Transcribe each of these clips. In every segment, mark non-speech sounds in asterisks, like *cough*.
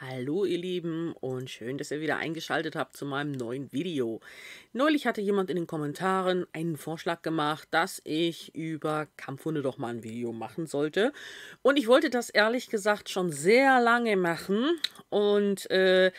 Hallo ihr Lieben und schön, dass ihr wieder eingeschaltet habt zu meinem neuen Video. Neulich hatte jemand in den Kommentaren einen Vorschlag gemacht, dass ich über Kampfhunde doch mal ein Video machen sollte. Und ich wollte das ehrlich gesagt schon sehr lange machen und äh,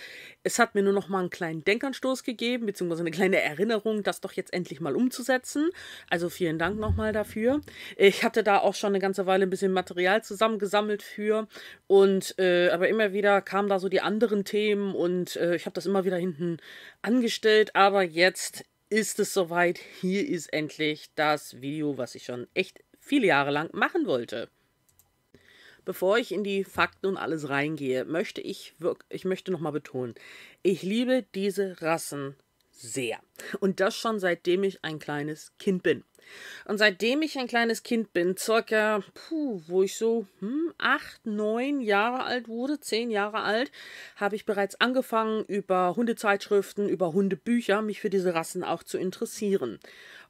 es hat mir nur noch mal einen kleinen Denkanstoß gegeben, beziehungsweise eine kleine Erinnerung, das doch jetzt endlich mal umzusetzen. Also vielen Dank nochmal dafür. Ich hatte da auch schon eine ganze Weile ein bisschen Material zusammengesammelt für und äh, aber immer wieder kam da so die anderen Themen und äh, ich habe das immer wieder hinten angestellt, aber jetzt ist es soweit. Hier ist endlich das Video, was ich schon echt viele Jahre lang machen wollte. Bevor ich in die Fakten und alles reingehe, möchte ich ich möchte nochmal betonen, ich liebe diese Rassen sehr. Und das schon seitdem ich ein kleines Kind bin. Und seitdem ich ein kleines Kind bin, circa, puh, wo ich so hm, acht, neun Jahre alt wurde, zehn Jahre alt, habe ich bereits angefangen, über Hundezeitschriften, über Hundebücher mich für diese Rassen auch zu interessieren.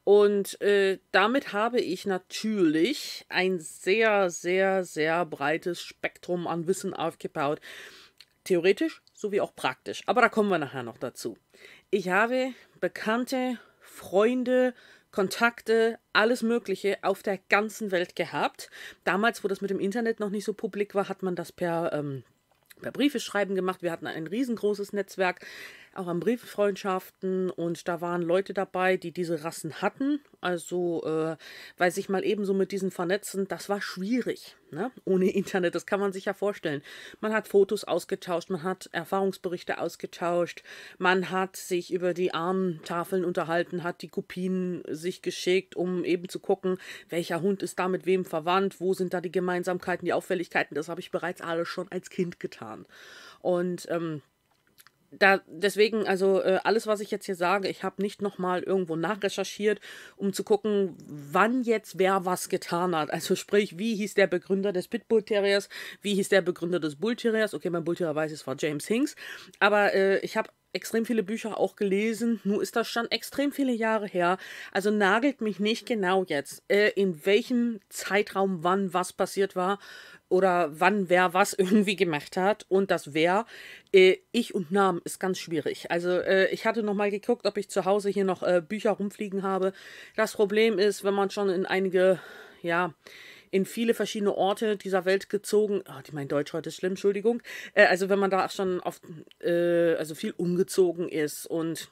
Und äh, damit habe ich natürlich ein sehr, sehr, sehr breites Spektrum an Wissen aufgebaut. Theoretisch sowie auch praktisch. Aber da kommen wir nachher noch dazu. Ich habe Bekannte, Freunde, Kontakte, alles Mögliche auf der ganzen Welt gehabt. Damals, wo das mit dem Internet noch nicht so publik war, hat man das per, ähm, per Briefe schreiben gemacht. Wir hatten ein riesengroßes Netzwerk auch an Brieffreundschaften und da waren Leute dabei, die diese Rassen hatten. Also, äh, weil sich mal eben so mit diesen vernetzen, das war schwierig, ne? Ohne Internet, das kann man sich ja vorstellen. Man hat Fotos ausgetauscht, man hat Erfahrungsberichte ausgetauscht, man hat sich über die Armtafeln unterhalten, hat die Kopien sich geschickt, um eben zu gucken, welcher Hund ist da mit wem verwandt, wo sind da die Gemeinsamkeiten, die Auffälligkeiten. Das habe ich bereits alles schon als Kind getan. Und ähm, da, deswegen, also äh, alles, was ich jetzt hier sage, ich habe nicht nochmal irgendwo nachrecherchiert, um zu gucken, wann jetzt wer was getan hat. Also sprich, wie hieß der Begründer des Pitbull Terriers, wie hieß der Begründer des Bull Terriers. Okay, mein Bull Terrier weiß, es war James Hinks. Aber äh, ich habe extrem viele Bücher auch gelesen. Nur ist das schon extrem viele Jahre her. Also nagelt mich nicht genau jetzt, äh, in welchem Zeitraum wann was passiert war oder wann wer was *laughs* irgendwie gemacht hat. Und das wer, äh, ich und Namen ist ganz schwierig. Also äh, ich hatte noch mal geguckt, ob ich zu Hause hier noch äh, Bücher rumfliegen habe. Das Problem ist, wenn man schon in einige, ja, in viele verschiedene Orte dieser Welt gezogen. Oh, mein Deutsch heute ist schlimm, Entschuldigung. Äh, also wenn man da schon auf, äh, also viel umgezogen ist und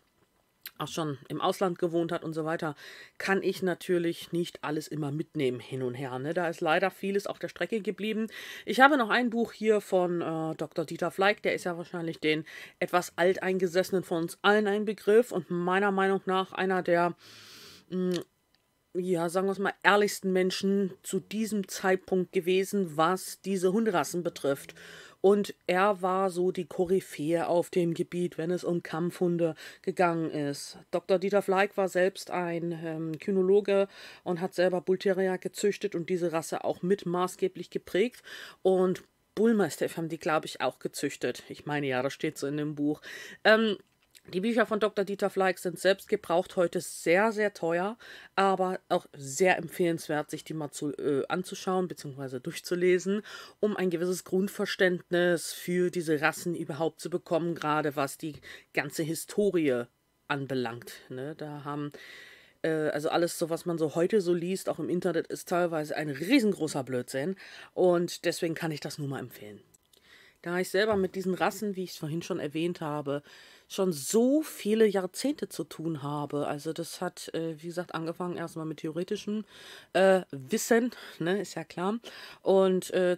auch schon im Ausland gewohnt hat und so weiter, kann ich natürlich nicht alles immer mitnehmen hin und her. Ne? Da ist leider vieles auf der Strecke geblieben. Ich habe noch ein Buch hier von äh, Dr. Dieter Fleig, der ist ja wahrscheinlich den etwas alteingesessenen von uns allen ein Begriff und meiner Meinung nach einer der mh, hm, ja, sagen wir es mal, ehrlichsten Menschen zu diesem Zeitpunkt gewesen, was diese Hunderassen betrifft. Und er war so die Koryphäe auf dem Gebiet, wenn es um Kampfhunde gegangen ist. Dr. Dieter Fleig war selbst ein ähm, Kynologe und hat selber Bullterrier gezüchtet und diese Rasse auch mit maßgeblich geprägt. Und Bullmeister haben die, glaube ich, auch gezüchtet. Ich meine, ja, das steht so in dem Buch. Ähm, die Bücher von Dr. Dieter Fleig sind selbst gebraucht heute sehr, sehr teuer, aber auch sehr empfehlenswert, sich die mal zu, äh, anzuschauen bzw. durchzulesen, um ein gewisses Grundverständnis für diese Rassen überhaupt zu bekommen, gerade was die ganze Historie anbelangt. Ne? Da haben äh, also alles so, was man so heute so liest, auch im Internet, ist teilweise ein riesengroßer Blödsinn und deswegen kann ich das nur mal empfehlen. Da ich selber mit diesen Rassen, wie ich es vorhin schon erwähnt habe, schon so viele Jahrzehnte zu tun habe. Also das hat, äh, wie gesagt, angefangen erstmal mit theoretischem äh, Wissen, ne, ist ja klar. Und äh,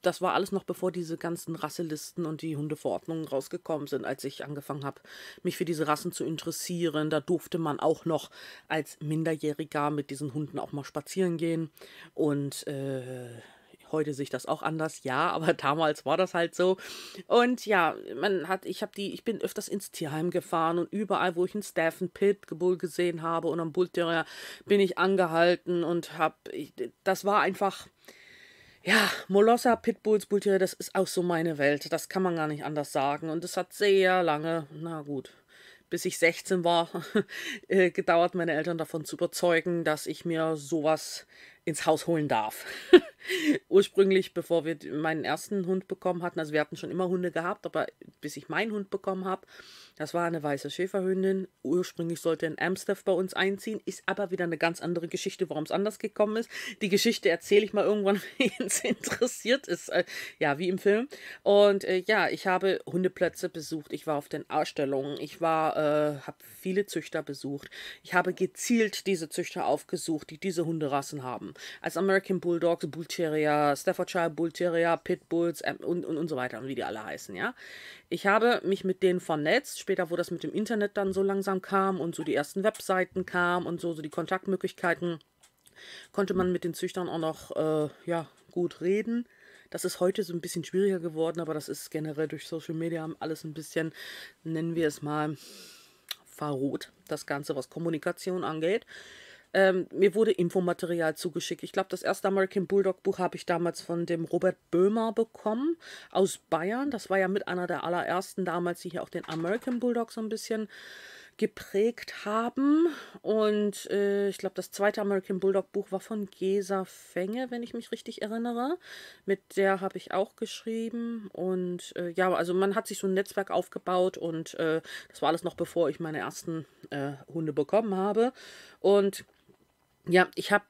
das war alles noch bevor diese ganzen Rasselisten und die Hundeverordnungen rausgekommen sind, als ich angefangen habe, mich für diese Rassen zu interessieren. Da durfte man auch noch als Minderjähriger mit diesen Hunden auch mal spazieren gehen und Heute sich das auch anders, ja, aber *laughs* damals war das halt so. Und ja, man hat, ich habe die, ich bin öfters ins Tierheim gefahren und überall, wo ich einen Staffen Pitbull gesehen habe und am Bull Terrier, bin ich angehalten und habe, das war einfach, ja, Molosser, Pitbulls, Bullterrier, das ist auch so meine Welt. Das kann man gar nicht anders sagen. Und es hat sehr lange, na gut, bis ich 16 war, *laughs* äh, gedauert, meine Eltern davon zu überzeugen, dass ich mir sowas ins Haus holen darf. *laughs* Ursprünglich, bevor wir meinen ersten Hund bekommen hatten, also wir hatten schon immer Hunde gehabt, aber bis ich meinen Hund bekommen habe, das war eine weiße Schäferhündin. Ursprünglich sollte ein Amstaff bei uns einziehen, ist aber wieder eine ganz andere Geschichte, warum es anders gekommen ist. Die Geschichte erzähle ich mal irgendwann, *laughs* wenn es interessiert ist, äh, ja, wie im Film. Und äh, ja, ich habe Hundeplätze besucht, ich war auf den Ausstellungen, ich war, äh, habe viele Züchter besucht, ich habe gezielt diese Züchter aufgesucht, die diese Hunderassen haben. Als American Bulldogs, Bull Terrier, Staffordshire Bull Terrier, Pitbulls ähm, und, und, und so weiter und wie die alle heißen, ja. Ich habe mich mit denen vernetzt, später, wo das mit dem Internet dann so langsam kam und so die ersten Webseiten kamen und so, so die Kontaktmöglichkeiten, konnte man mit den Züchtern auch noch, äh, ja, gut reden. Das ist heute so ein bisschen schwieriger geworden, aber das ist generell durch Social Media alles ein bisschen, nennen wir es mal, verroht, das Ganze, was Kommunikation angeht. Ähm, mir wurde Infomaterial zugeschickt. Ich glaube, das erste American Bulldog Buch habe ich damals von dem Robert Böhmer bekommen aus Bayern. Das war ja mit einer der allerersten damals, die hier auch den American Bulldog so ein bisschen geprägt haben. Und äh, ich glaube, das zweite American Bulldog Buch war von Gesa Fenge, wenn ich mich richtig erinnere. Mit der habe ich auch geschrieben. Und äh, ja, also man hat sich so ein Netzwerk aufgebaut und äh, das war alles noch bevor ich meine ersten äh, Hunde bekommen habe. Und ja, ich habe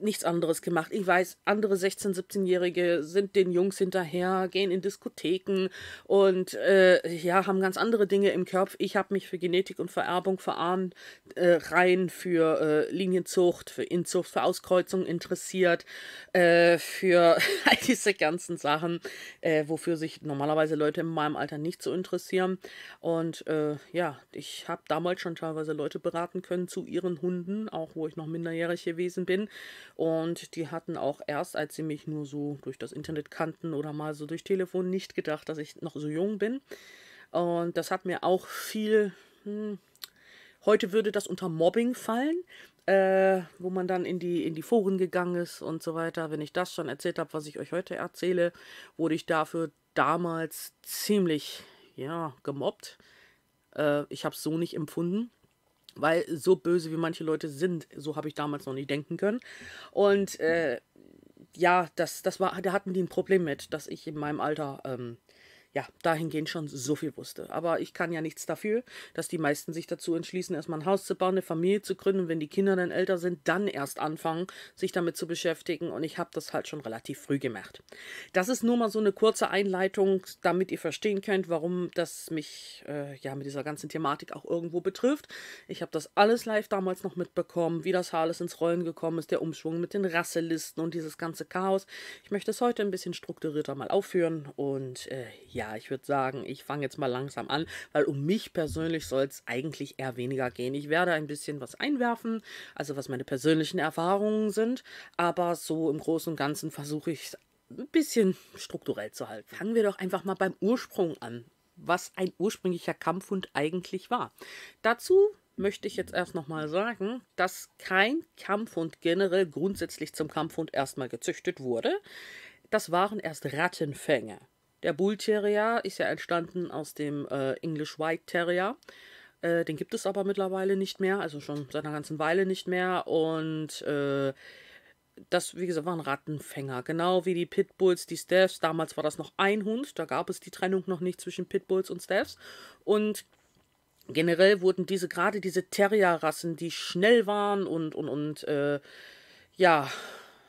nichts anderes gemacht. Ich weiß, andere 16-, 17-Jährige sind den Jungs hinterher, gehen in Diskotheken und äh, ja, haben ganz andere Dinge im Kopf. Ich habe mich für Genetik und Vererbung verarmt, äh, rein für äh, Linienzucht, für Inzucht, für Auskreuzung interessiert, äh, für *laughs* all diese ganzen Sachen, äh, wofür sich normalerweise Leute in meinem Alter nicht so interessieren. Und äh, ja, ich habe damals schon teilweise Leute beraten können zu ihren Hunden, auch wo ich noch minderjährig gewesen bin und die hatten auch erst, als sie mich nur so durch das Internet kannten oder mal so durch Telefon, nicht gedacht, dass ich noch so jung bin. Und das hat mir auch viel. Hm, heute würde das unter Mobbing fallen, äh, wo man dann in die, in die Foren gegangen ist und so weiter. Wenn ich das schon erzählt habe, was ich euch heute erzähle, wurde ich dafür damals ziemlich, ja, gemobbt. Äh, ich habe es so nicht empfunden weil so böse wie manche Leute sind, so habe ich damals noch nicht denken können. Und äh, ja, das, das war, da hatten die ein Problem mit, dass ich in meinem Alter ähm, ja, dahingehend schon so viel wusste. Aber ich kann ja nichts dafür, dass die meisten sich dazu entschließen, erstmal ein Haus zu bauen, eine Familie zu gründen. Und wenn die Kinder dann älter sind, dann erst anfangen, sich damit zu beschäftigen. Und ich habe das halt schon relativ früh gemacht. Das ist nur mal so eine kurze Einleitung, damit ihr verstehen könnt, warum das mich äh, ja mit dieser ganzen Thematik auch irgendwo betrifft. Ich habe das alles live damals noch mitbekommen, wie das alles ins Rollen gekommen ist, der Umschwung mit den Rasselisten und dieses ganze Chaos. Ich möchte es heute ein bisschen strukturierter mal aufführen und äh, ja ja, ich würde sagen, ich fange jetzt mal langsam an, weil um mich persönlich soll es eigentlich eher weniger gehen. Ich werde ein bisschen was einwerfen, also was meine persönlichen Erfahrungen sind, aber so im Großen und Ganzen versuche ich es ein bisschen strukturell zu halten. Fangen wir doch einfach mal beim Ursprung an, was ein ursprünglicher Kampfhund eigentlich war. Dazu möchte ich jetzt erst nochmal sagen, dass kein Kampfhund generell grundsätzlich zum Kampfhund erstmal gezüchtet wurde. Das waren erst Rattenfänger. Der Bull Terrier ist ja entstanden aus dem äh, English White Terrier. Äh, den gibt es aber mittlerweile nicht mehr, also schon seit einer ganzen Weile nicht mehr. Und äh, das, wie gesagt, waren Rattenfänger. Genau wie die Pitbulls, die Staffs. Damals war das noch ein Hund. Da gab es die Trennung noch nicht zwischen Pitbulls und Staffs. Und generell wurden diese, gerade diese Terrier-Rassen, die schnell waren und, und, und, äh, ja,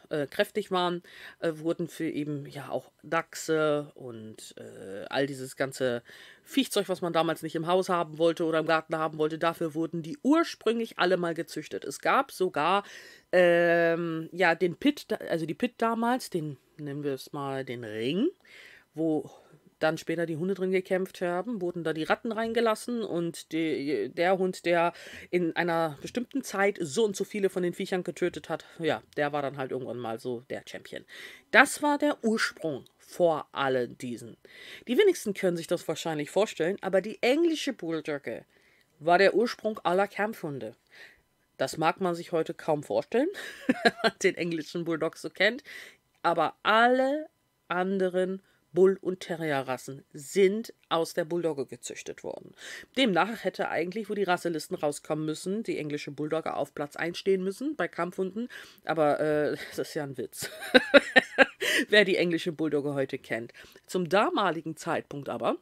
äh, kräftig waren, äh, wurden für eben ja auch Dachse und äh, all dieses ganze Viechzeug, was man damals nicht im Haus haben wollte oder im Garten haben wollte, dafür wurden die ursprünglich alle mal gezüchtet. Es gab sogar ähm, ja den Pit, also die Pit damals, den nennen wir es mal den Ring, wo dann später die Hunde drin gekämpft haben, wurden da die Ratten reingelassen und die, der Hund, der in einer bestimmten Zeit so und so viele von den Viechern getötet hat, ja, der war dann halt irgendwann mal so der Champion. Das war der Ursprung vor allen diesen. Die wenigsten können sich das wahrscheinlich vorstellen, aber die englische Bulldogge war der Ursprung aller Kampfhunde. Das mag man sich heute kaum vorstellen, *laughs* den englischen Bulldog so kennt, aber alle anderen Bull- und Terrierrassen sind aus der Bulldogge gezüchtet worden. Demnach hätte eigentlich, wo die Rasselisten rauskommen müssen, die englische Bulldogge auf Platz 1 stehen müssen bei Kampfhunden. Aber äh, *laughs* das ist ja ein Witz. *laughs* Wer die englische Bulldogge heute kennt. Zum damaligen Zeitpunkt aber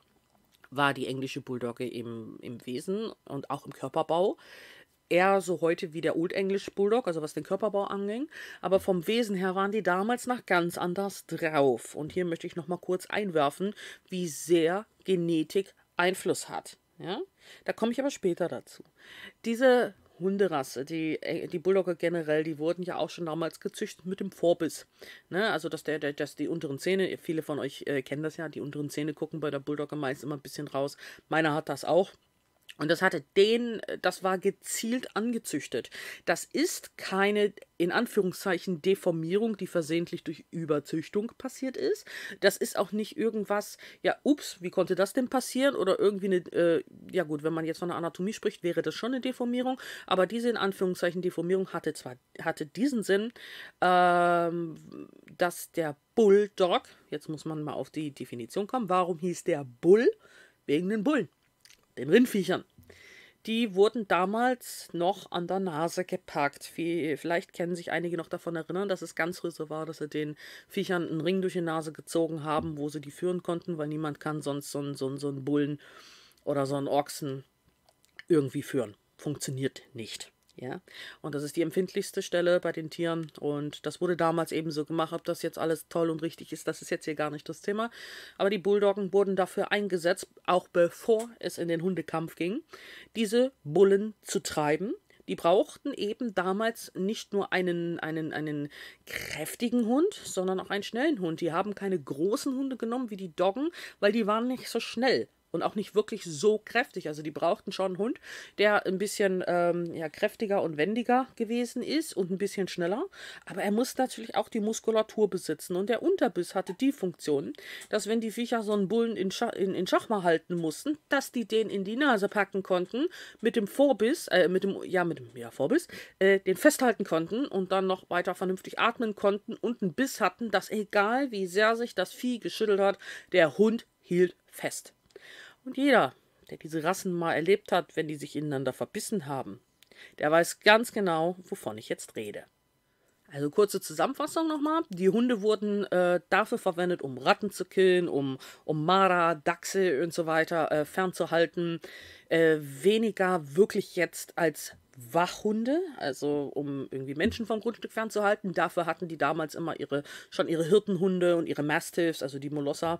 war die englische Bulldogge im, im Wesen und auch im Körperbau eher so heute wie der Old English Bulldog, also was den Körperbau anging. Aber vom Wesen her waren die damals noch ganz anders drauf. Und hier möchte ich noch mal kurz einwerfen, wie sehr Genetik Einfluss hat. Ja? Da komme ich aber später dazu. Diese Hunderasse, die, äh, die Bulldogge generell, die wurden ja auch schon damals gezüchtet mit dem Vorbiss. Ne? Also, dass, der, der, dass die unteren Zähne, viele von euch äh, kennen das ja, die unteren Zähne gucken bei der Bulldogge meist immer ein bisschen raus. Meiner hat das auch. Und das hatte den, das war gezielt angezüchtet. Das ist keine, in Anführungszeichen, Deformierung, die versehentlich durch Überzüchtung passiert ist. Das ist auch nicht irgendwas, ja, ups, wie konnte das denn passieren? Oder irgendwie eine, äh, ja gut, wenn man jetzt von der Anatomie spricht, wäre das schon eine Deformierung. Aber diese, in Anführungszeichen, Deformierung hatte zwar, hatte diesen Sinn, ähm, dass der Bulldog, jetzt muss man mal auf die Definition kommen, warum hieß der Bull? Wegen den Bullen den Rindviechern. Die wurden damals noch an der Nase gepackt. Vielleicht kennen sich einige noch davon erinnern, dass es ganz früh so war, dass sie den Viechern einen Ring durch die Nase gezogen haben, wo sie die führen konnten, weil niemand kann sonst so einen, so einen, so einen Bullen oder so einen Ochsen irgendwie führen. Funktioniert nicht. Ja, und das ist die empfindlichste Stelle bei den Tieren. Und das wurde damals eben so gemacht. Ob das jetzt alles toll und richtig ist, das ist jetzt hier gar nicht das Thema. Aber die Bulldoggen wurden dafür eingesetzt, auch bevor es in den Hundekampf ging, diese Bullen zu treiben. Die brauchten eben damals nicht nur einen, einen, einen kräftigen Hund, sondern auch einen schnellen Hund. Die haben keine großen Hunde genommen wie die Doggen, weil die waren nicht so schnell und auch nicht wirklich so kräftig. Also die brauchten schon einen Hund, der ein bisschen ähm, ja, kräftiger und wendiger gewesen ist und ein bisschen schneller. Aber er muss natürlich auch die Muskulatur besitzen. Und der Unterbiss hatte die Funktion, dass wenn die Viecher so einen Bullen in, Schach, in, in Schach mal halten mussten, dass die den in die Nase packen konnten, mit dem Vorbiss, äh, mit dem, ja, mit dem ja, Vorbiss, äh, den festhalten konnten und dann noch weiter vernünftig atmen konnten und einen Biss hatten, dass egal wie sehr sich das Vieh geschüttelt hat, der Hund hielt fest. Und jeder, der diese Rassen mal erlebt hat, wenn die sich ineinander verbissen haben, der weiß ganz genau, wovon ich jetzt rede. Also kurze Zusammenfassung nochmal. Die Hunde wurden äh, dafür verwendet, um Ratten zu killen, um, um Mara, Dachse und so weiter äh, fernzuhalten. Äh, weniger wirklich jetzt als Wachhunde, also um irgendwie Menschen vom Grundstück fernzuhalten. Dafür hatten die damals immer ihre, schon ihre Hirtenhunde und ihre Mastiffs, also die Molosser.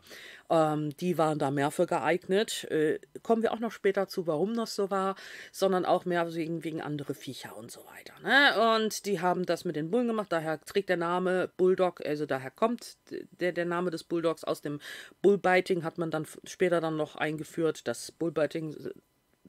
Ähm, die waren da mehr für geeignet. Äh, kommen wir auch noch später zu, warum das so war, sondern auch mehr wegen, wegen andere Viecher und so weiter. Ne? Und die haben das mit den Bullen gemacht, daher trägt der Name Bulldog, also daher kommt der, der Name des Bulldogs aus dem Bullbiting, hat man dann später dann noch eingeführt. Das Bullbiting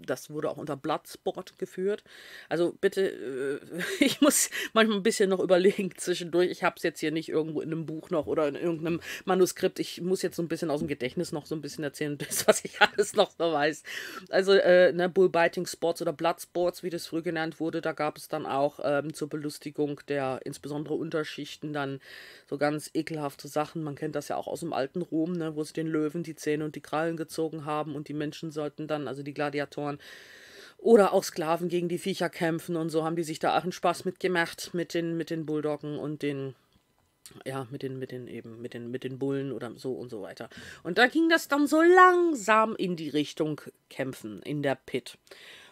das wurde auch unter Bloodsport geführt. Also bitte, äh, *laughs* ich muss manchmal ein bisschen noch überlegen zwischendurch. Ich habe es jetzt hier nicht irgendwo in einem Buch noch oder in irgendeinem Manuskript. Ich muss jetzt so ein bisschen aus dem Gedächtnis noch so ein bisschen erzählen, *laughs* das, was ich alles noch so weiß. Also, äh, ne, Bullbiting Sports oder Bloodsports, wie das früher genannt wurde, da gab es dann auch ähm, zur Belustigung der insbesondere Unterschichten dann so ganz ekelhafte Sachen. Man kennt das ja auch aus dem alten Rom, ne, wo sie den Löwen die Zähne und die Krallen gezogen haben und die Menschen sollten dann, also die Gladiatoren, Bauern oder auch Sklaven gegen die Viecher kämpfen und so haben die sich da auch einen Spaß mitgemacht mit den, mit den Bulldoggen und den, ja, mit den, mit den eben, mit den, mit den Bullen oder so und so weiter. Und da ging das dann so langsam in die Richtung Kämpfen in der Pit.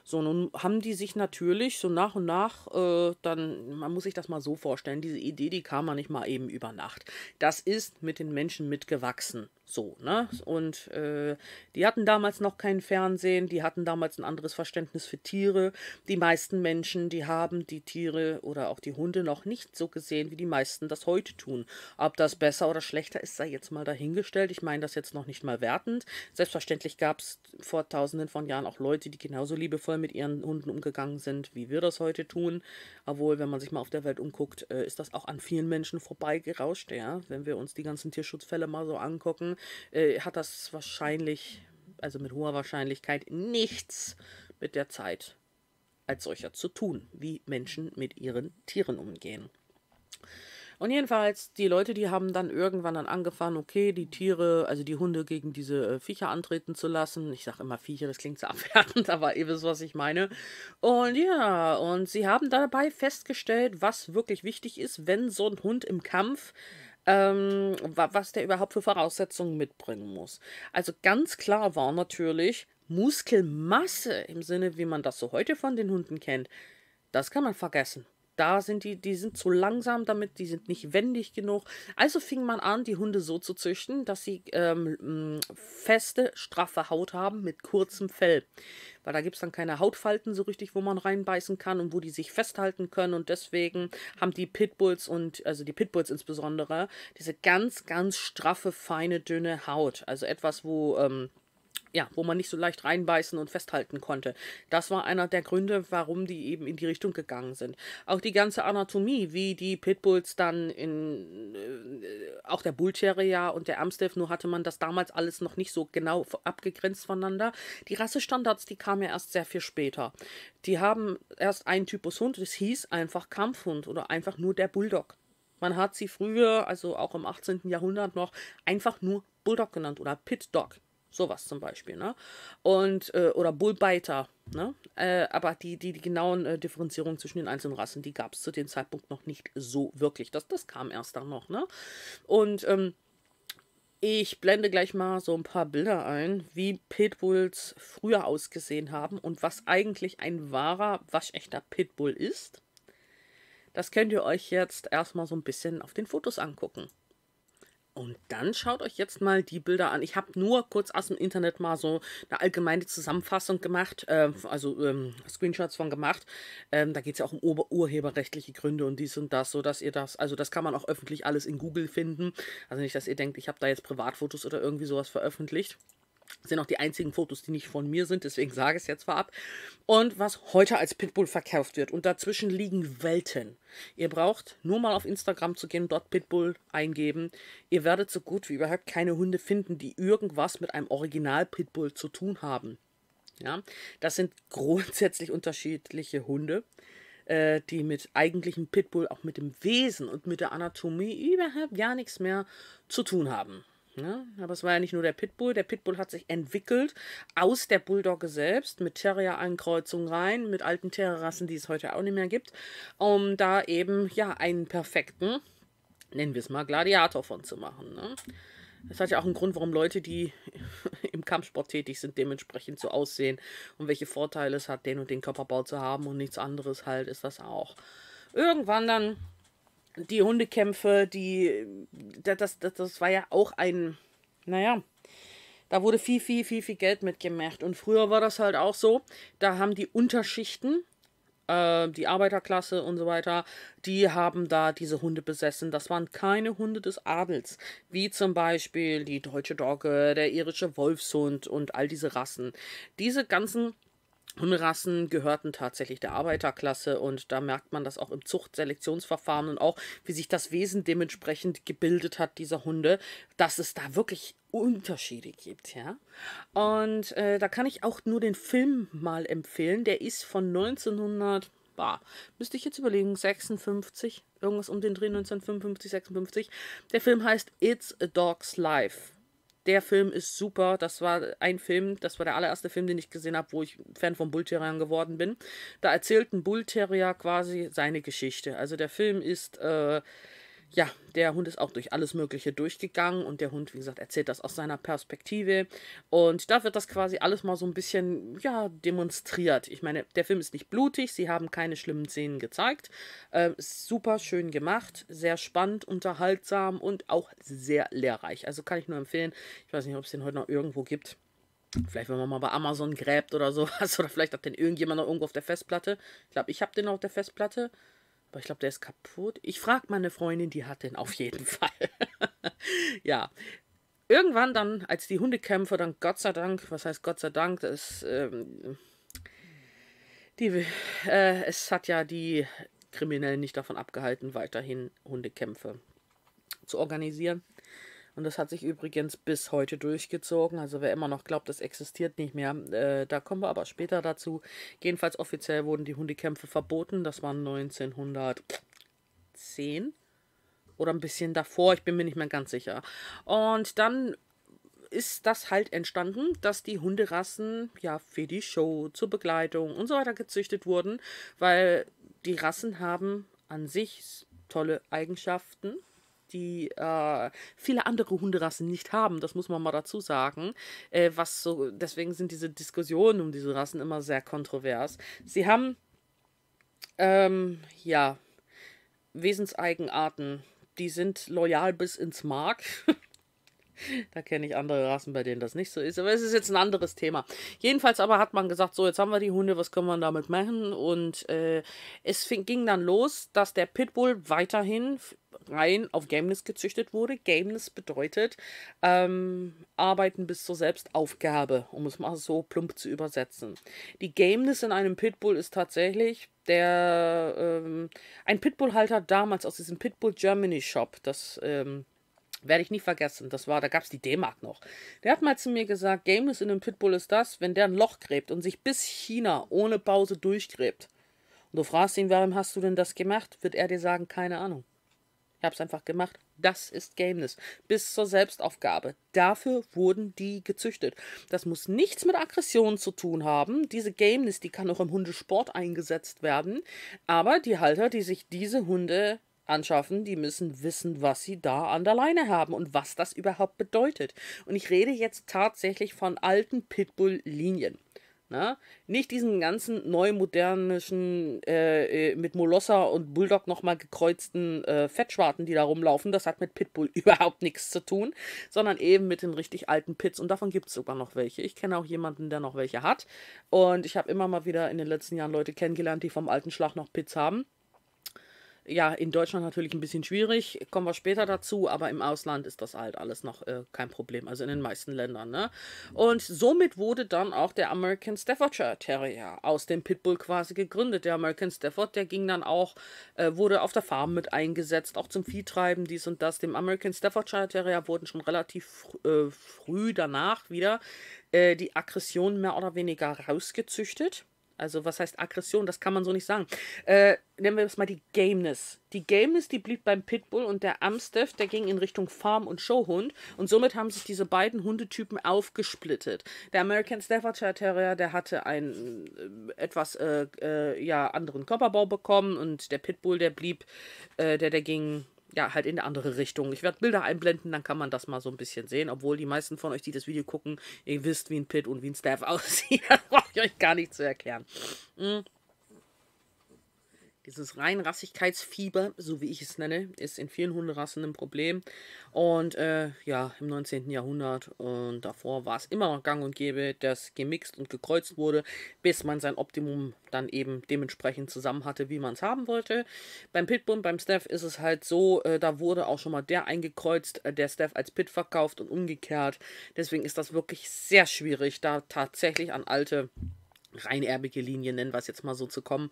So, nun haben die sich natürlich so nach und nach äh, dann, man muss sich das mal so vorstellen, diese Idee, die kam man nicht mal eben über Nacht. Das ist mit den Menschen mitgewachsen. So, ne? Und äh, die hatten damals noch kein Fernsehen, die hatten damals ein anderes Verständnis für Tiere. Die meisten Menschen, die haben die Tiere oder auch die Hunde noch nicht so gesehen, wie die meisten das heute tun. Ob das besser oder schlechter ist, sei jetzt mal dahingestellt. Ich meine das jetzt noch nicht mal wertend. Selbstverständlich gab es vor tausenden von Jahren auch Leute, die genauso liebevoll mit ihren Hunden umgegangen sind, wie wir das heute tun. Obwohl, wenn man sich mal auf der Welt umguckt, äh, ist das auch an vielen Menschen vorbeigerauscht, ja. Wenn wir uns die ganzen Tierschutzfälle mal so angucken, äh, hat das wahrscheinlich, also mit hoher Wahrscheinlichkeit, nichts mit der Zeit als solcher zu tun, wie Menschen mit ihren Tieren umgehen. Und jedenfalls, die Leute, die haben dann irgendwann dann angefangen, okay, die Tiere, also die Hunde gegen diese äh, Viecher antreten zu lassen. Ich sage immer Viecher, das klingt so *laughs* abwertend, aber ihr wisst, was ich meine. Und ja, und sie haben dabei festgestellt, was wirklich wichtig ist, wenn so ein Hund im Kampf ähm, was der überhaupt für Voraussetzungen mitbringen muss. Also ganz klar war natürlich Muskelmasse im Sinne, wie man das so heute von den Hunden kennt. Das kann man vergessen da sind die, die sind zu langsam damit, die sind nicht wendig genug. Also fing man an, die Hunde so zu züchten, dass sie ähm, feste, straffe Haut haben mit kurzem Fell. Weil da gibt es dann keine Hautfalten so richtig, wo man reinbeißen kann und wo die sich festhalten können. Und deswegen haben die Pitbulls und, also die Pitbulls insbesondere, diese ganz, ganz straffe, feine, dünne Haut. Also etwas, wo. Ähm, ja, wo man nicht so leicht reinbeißen und festhalten konnte. Das war einer der Gründe, warum die eben in die Richtung gegangen sind. Auch die ganze Anatomie, wie die Pitbulls dann in, äh, auch der Bull Terrier und der Amstaff, nur hatte man das damals alles noch nicht so genau abgegrenzt voneinander. Die Rassestandards, die kamen ja erst sehr viel später. Die haben erst einen Typus Hund, das hieß einfach Kampfhund oder einfach nur der Bulldog. Man hat sie früher, also auch im 18. Jahrhundert noch, einfach nur Bulldog genannt oder Pit Dog. Sowas zum Beispiel, ne? Und, äh, oder Bullbiter, ne? Äh, aber die, die, die genauen äh, Differenzierungen zwischen den einzelnen Rassen, die gab es zu dem Zeitpunkt noch nicht so wirklich. Das, das kam erst dann noch, ne? Und ähm, ich blende gleich mal so ein paar Bilder ein, wie Pitbulls früher ausgesehen haben und was eigentlich ein wahrer, waschechter Pitbull ist. Das könnt ihr euch jetzt erstmal so ein bisschen auf den Fotos angucken. Und dann schaut euch jetzt mal die Bilder an. Ich habe nur kurz aus dem Internet mal so eine allgemeine Zusammenfassung gemacht, äh, also ähm, Screenshots von gemacht. Ähm, da geht es ja auch um ur urheberrechtliche Gründe und dies und das, so dass ihr das, also das kann man auch öffentlich alles in Google finden. Also nicht, dass ihr denkt, ich habe da jetzt Privatfotos oder irgendwie sowas veröffentlicht. Sind auch die einzigen Fotos, die nicht von mir sind, deswegen sage ich es jetzt vorab. Und was heute als Pitbull verkauft wird. Und dazwischen liegen Welten. Ihr braucht nur mal auf Instagram zu gehen, dort Pitbull eingeben. Ihr werdet so gut wie überhaupt keine Hunde finden, die irgendwas mit einem Original Pitbull zu tun haben. Ja, das sind grundsätzlich unterschiedliche Hunde, äh, die mit eigentlichem Pitbull, auch mit dem Wesen und mit der Anatomie überhaupt gar nichts mehr zu tun haben. Ne? Aber es war ja nicht nur der Pitbull. Der Pitbull hat sich entwickelt aus der Bulldogge selbst, mit Terrier-Einkreuzung rein, mit alten Terrierrassen, die es heute auch nicht mehr gibt, um da eben ja einen perfekten, nennen wir es mal, Gladiator von zu machen. Ne? Das hat ja auch einen Grund, warum Leute, die *laughs* im Kampfsport tätig sind, dementsprechend so aussehen und welche Vorteile es hat, den und den Körperbau zu haben und nichts anderes halt ist das auch. Irgendwann dann die Hundekämpfe, die, das, das, das war ja auch ein, naja, da wurde viel, viel, viel, viel Geld mitgemacht. Und früher war das halt auch so, da haben die Unterschichten, äh, die Arbeiterklasse und so weiter, die haben da diese Hunde besessen. Das waren keine Hunde des Adels, wie zum Beispiel die deutsche Dogge, der irische Wolfshund und all diese Rassen. Diese ganzen Hunderassen gehörten tatsächlich der Arbeiterklasse und da merkt man das auch im Zuchtselektionsverfahren und auch, wie sich das Wesen dementsprechend gebildet hat, dieser Hunde, dass es da wirklich Unterschiede gibt, ja. Und äh, da kann ich auch nur den Film mal empfehlen, der ist von 1900, bah, müsste ich jetzt überlegen, 56, irgendwas um den Dreh 1955, 56. Der Film heißt It's a Dog's Life der Film ist super. Das war ein Film, das war der allererste Film, den ich gesehen habe, wo ich Fan von Bullterriern geworden bin. Da erzählt ein Bullterrier quasi seine Geschichte. Also der Film ist äh, ja, der Hund ist auch durch alles Mögliche durchgegangen und der Hund, wie gesagt, erzählt das aus seiner Perspektive. Und da wird das quasi alles mal so ein bisschen, ja, demonstriert. Ich meine, der Film ist nicht blutig, sie haben keine schlimmen Szenen gezeigt. Äh, super schön gemacht, sehr spannend, unterhaltsam und auch sehr lehrreich. Also kann ich nur empfehlen. Ich weiß nicht, ob es den heute noch irgendwo gibt. Vielleicht, wenn man mal bei Amazon gräbt oder sowas. *laughs* Oder vielleicht hat den irgendjemand noch irgendwo auf der Festplatte. Ich glaube, ich habe den auf der Festplatte. Aber ich glaube, der ist kaputt. Ich frage meine Freundin, die hat den auf jeden *laughs* Fall. ja. Irgendwann dann, als die Hundekämpfe dann Gott sei Dank, was heißt Gott sei Dank, das, ähm, die, äh, es hat ja die Kriminellen nicht davon abgehalten, weiterhin Hundekämpfe zu organisieren. Und das hat sich übrigens bis heute durchgezogen. Also wer immer noch glaubt, das existiert nicht mehr, äh, da kommen wir aber später dazu. Jedenfalls offiziell wurden die Hundekämpfe verboten. Das war 1910. oder ein bisschen davor, ich bin mir nicht mehr ganz sicher. Und dann ist das halt entstanden, dass die Hunderassen ja für die Show, zur Begleitung und so weiter gezüchtet wurden, weil die Rassen haben an sich tolle Eigenschaften, die äh, viele andere Hunderassen nicht haben. Das muss man mal dazu sagen. Äh, was so, deswegen sind diese Diskussionen um diese Rassen immer sehr kontrovers. Sie haben ähm, ja Wesenseigenarten, die sind loyal bis ins Mark. *laughs* Da kenne ich andere Rassen, bei denen das nicht so ist. Aber es ist jetzt ein anderes Thema. Jedenfalls aber hat man gesagt, so, jetzt haben wir die Hunde, was können wir damit machen? Und äh, es fing, ging dann los, dass der Pitbull weiterhin rein auf Gameness gezüchtet wurde. Gameness bedeutet ähm, Arbeiten bis zur Selbstaufgabe, um es mal so plump zu übersetzen. Die Gameness in einem Pitbull ist tatsächlich der ähm, ein Pitbull-Halter damals aus diesem Pitbull Germany Shop, das ähm, werde ich nie vergessen. Das war, da gab es die D-Mark noch. Der hat mal zu mir gesagt, Gameless in einem Pitbull ist das, wenn der ein Loch gräbt und sich bis China ohne Pause durchgräbt. Und du fragst ihn, warum hast du denn das gemacht? Wird er dir sagen, keine Ahnung. Ich habe es einfach gemacht. Das ist Gameness. Bis zur Selbstaufgabe. Dafür wurden die gezüchtet. Das muss nichts mit Aggression zu tun haben. Diese Gameness, die kann auch im Hundesport eingesetzt werden. Aber die Halter, die sich diese Hunde anschaffen, die müssen wissen, was sie da an der Leine haben und was das überhaupt bedeutet. Und ich rede jetzt tatsächlich von alten Pitbull-Linien. Na? Nicht diesen ganzen neumodernischen, äh, äh, mit Molosser und Bulldog nochmal gekreuzten äh, Fettschwarten, die da rumlaufen. Das hat mit Pitbull *laughs* überhaupt nichts zu tun, sondern eben mit den richtig alten Pits. Und davon gibt es sogar noch welche. Ich kenne auch jemanden, der noch welche hat. Und ich habe immer mal wieder in den letzten Jahren Leute kennengelernt, die vom alten Schlag noch Pits haben. Ja, in Deutschland natürlich ein bisschen schwierig, kommen wir später dazu, aber im Ausland ist das halt alles noch äh, kein Problem, also in den meisten Ländern. Ne? Und somit wurde dann auch der American Staffordshire Terrier aus dem Pitbull quasi gegründet. Der American Stafford, der ging dann auch, äh, wurde auf der Farm mit eingesetzt, auch zum Viehtreiben, dies und das. Dem American Staffordshire Terrier wurden schon relativ fr äh, früh danach wieder äh, die Aggression mehr oder weniger rausgezüchtet. Also was heißt Aggression? Das kann man so nicht sagen. Äh, nennen wir das mal die Gameness. Die Gameness, die blieb beim Pitbull und der Amstaff, der ging in Richtung Farm- und Showhund. Und somit haben sich diese beiden Hundetypen aufgesplittet. Der American Staffordshire Terrier, der hatte einen äh, etwas äh, äh, ja, anderen Körperbau bekommen und der Pitbull, der blieb, äh, der, der ging ja, halt in eine andere Richtung. Ich werde Bilder einblenden, dann kann man das mal so ein bisschen sehen. Obwohl die meisten von euch, die das Video gucken, ihr wisst, wie ein Pit und wie ein Staff *laughs* aussieht. das brauche ich euch gar nicht zu erklären. Mhm. Dieses Reinrassigkeitsfieber, so wie ich es nenne, ist in vielen Hunderassen ein Problem. Und äh, ja, im 19. Jahrhundert und davor war es immer noch gang und gäbe, dass gemixt und gekreuzt wurde, bis man sein Optimum dann eben dementsprechend zusammen hatte, wie man es haben wollte. Beim Pitbull, beim Staff ist es halt so, äh, da wurde auch schon mal der eingekreuzt, äh, der Staff als Pit verkauft und umgekehrt. Deswegen ist das wirklich sehr schwierig, da tatsächlich an alte reinerbige Linien, nennen wir es jetzt mal so, zu kommen.